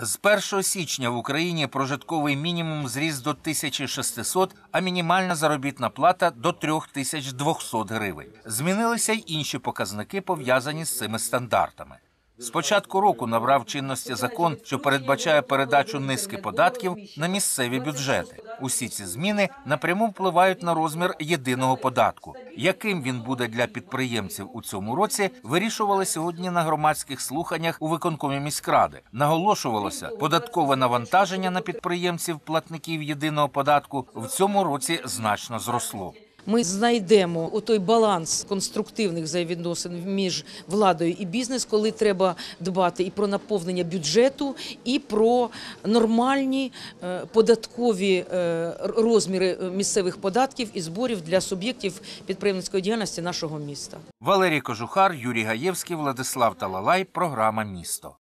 З 1 січня в Україні прожитковий мінімум зріс до 1600, а мінімальна заробітна плата до 3200 гривень. Змінилися й інші показники, пов'язані з цими стандартами. З початку року набрав чинності закон, що передбачає передачу низки податків на місцеві бюджети. Усі ці зміни напряму впливають на розмір єдиного податку. Яким він буде для підприємців у цьому році, вирішували сьогодні на громадських слуханнях у виконкомі міськради. Наголошувалося, податкове навантаження на підприємців платників єдиного податку в цьому році значно зросло. Ми знайдемо у той баланс конструктивних взаємовідносин між владою і бізнес, коли треба дбати і про наповнення бюджету, і про нормальні е, податкові е, розміри місцевих податків і зборів для суб'єктів підприємницької діяльності нашого міста. Валерій Кожухар, Юрій Гаєвський, Владислав Талалай. Програма Місто.